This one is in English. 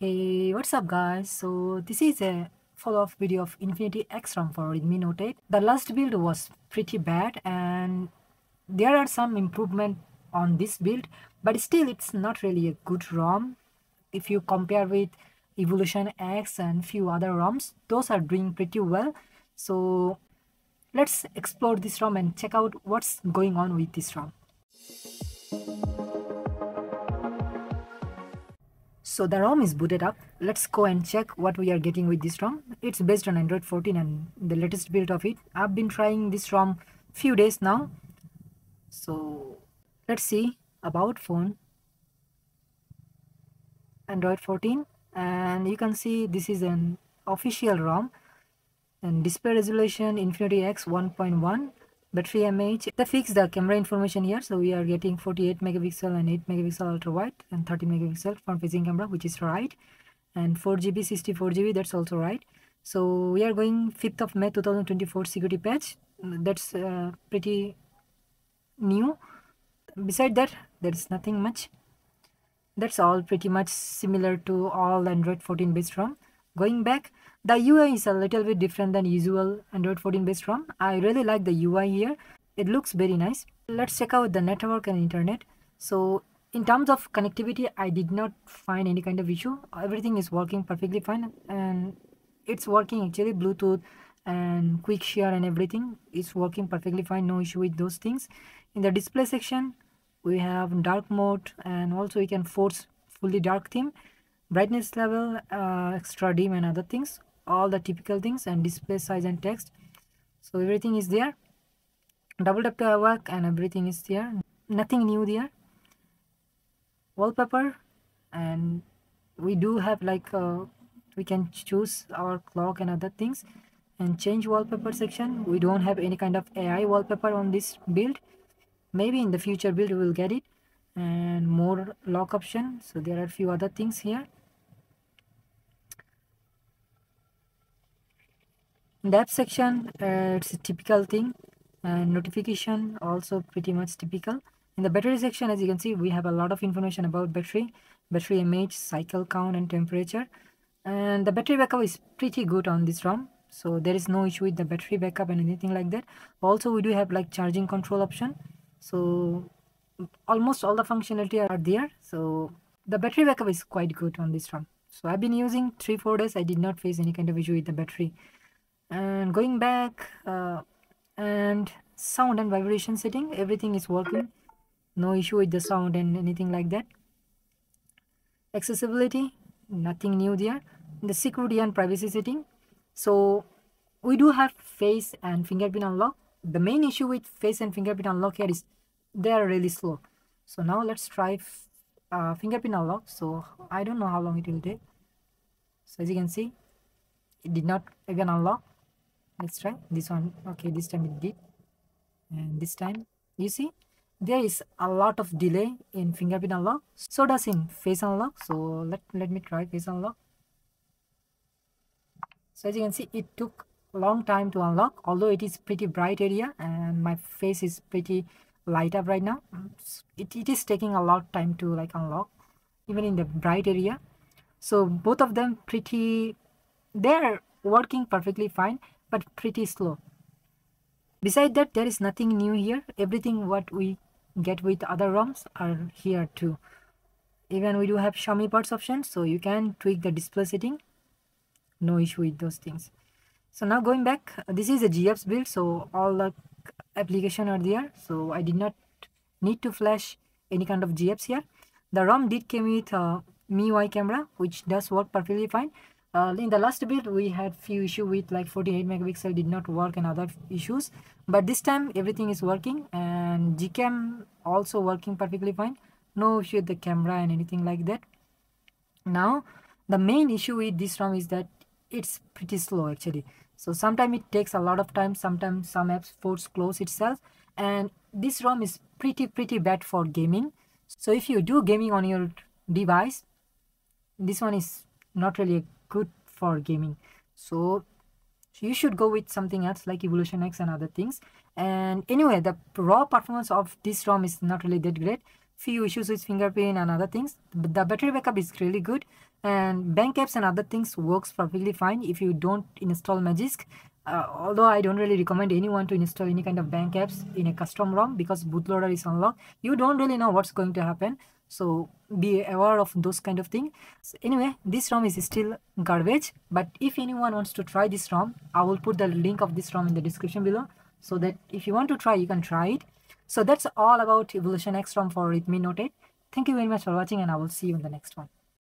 Hey, what's up guys? So this is a follow-up video of Infinity X ROM for Redmi Note 8. The last build was pretty bad and there are some improvement on this build but still it's not really a good ROM if you compare with Evolution X and few other ROMs those are doing pretty well so let's explore this ROM and check out what's going on with this ROM. So the ROM is booted up. Let's go and check what we are getting with this ROM. It's based on Android 14 and the latest build of it. I've been trying this ROM few days now. So let's see about phone Android 14 and you can see this is an official ROM and display resolution Infinity X 1.1 battery mAh they fix the camera information here. So we are getting 48 megapixel and 8 megapixel ultra wide and 30 megapixel front facing camera which is right. And 4 gb 64 gb that's also right. So we are going 5th of may 2024 security patch. That's uh, pretty new. Beside that there is nothing much. That's all pretty much similar to all android 14 based rom. Going back the UI is a little bit different than usual Android 14 based ROM. I really like the UI here. It looks very nice. Let's check out the network and internet. So in terms of connectivity, I did not find any kind of issue. Everything is working perfectly fine and it's working actually Bluetooth and quick share and everything is working perfectly fine. No issue with those things. In the display section, we have dark mode and also we can force fully dark theme brightness level uh, extra dim and other things all the typical things and display size and text. So everything is there. Double tap to work and everything is there. Nothing new there. Wallpaper and we do have like uh, we can choose our clock and other things and change wallpaper section. We don't have any kind of AI wallpaper on this build. Maybe in the future build we will get it and more lock option. So there are a few other things here in the app section uh, it's a typical thing. And notification also pretty much typical. In the battery section as you can see we have a lot of information about battery battery image cycle count and temperature. And the battery backup is pretty good on this ROM so there is no issue with the battery backup and anything like that. Also we do have like charging control option. So almost all the functionality are there. So the battery backup is quite good on this ROM. So I've been using three four days. I did not face any kind of issue with the battery and going back uh, and sound and vibration setting everything is working. No issue with the sound and anything like that. Accessibility nothing new there. The security and privacy setting. So we do have face and fingerprint unlock. The main issue with face and fingerprint unlock here is they are really slow. So now let's try uh, fingerprint unlock. So i don't know how long it will take. So as you can see it did not again unlock let's try this one okay this time it did. And this time you see there is a lot of delay in fingerprint unlock. So does in face unlock. So let, let me try face unlock. So as you can see it took a long time to unlock although it is pretty bright area and my face is pretty light up right now. It, it is taking a lot time to like unlock even in the bright area. So both of them pretty they're working perfectly fine but pretty slow. Beside that, there is nothing new here. Everything what we get with other ROMs are here too. Even we do have Xiaomi parts option, so you can tweak the display setting. No issue with those things. So now going back, this is a GApps build, so all the application are there. So I did not need to flash any kind of GApps here. The ROM did came with a MIUI camera, which does work perfectly fine. Uh, in the last build we had few issue with like 48 megapixel did not work and other issues. But this time everything is working and gcam also working perfectly fine. No issue with the camera and anything like that. Now the main issue with this ROM is that it's pretty slow actually. So sometimes it takes a lot of time. Sometimes some apps force close itself. And this ROM is pretty pretty bad for gaming. So if you do gaming on your device this one is not really good for gaming so you should go with something else like evolution x and other things and anyway the raw performance of this rom is not really that great few issues with fingerprint and other things. But the battery backup is really good and bank apps and other things works perfectly fine if you don't install Magisk. Uh, although I don't really recommend anyone to install any kind of bank apps in a custom ROM because bootloader is unlocked. You don't really know what's going to happen. So be aware of those kind of thing. So anyway, this ROM is still garbage. But if anyone wants to try this ROM, I will put the link of this ROM in the description below. So that if you want to try, you can try it. So that's all about Evolution X ROM for Redmi Note 8. Thank you very much for watching and I will see you in the next one.